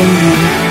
Amen.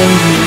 baby.